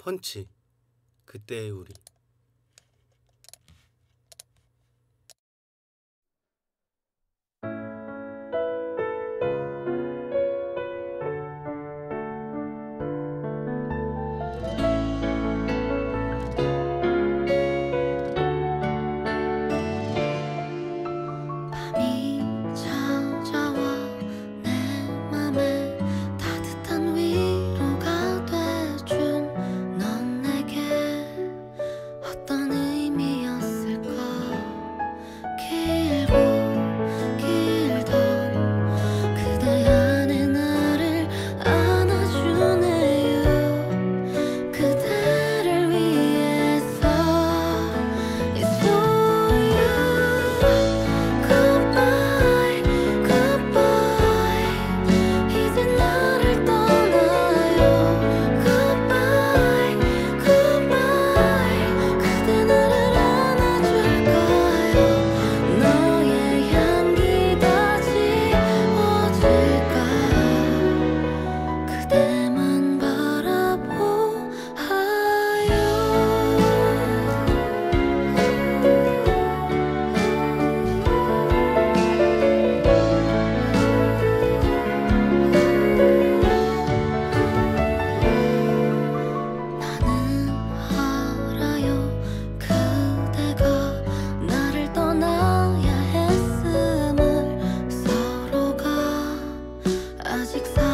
펀치. 그때의 우리 식사.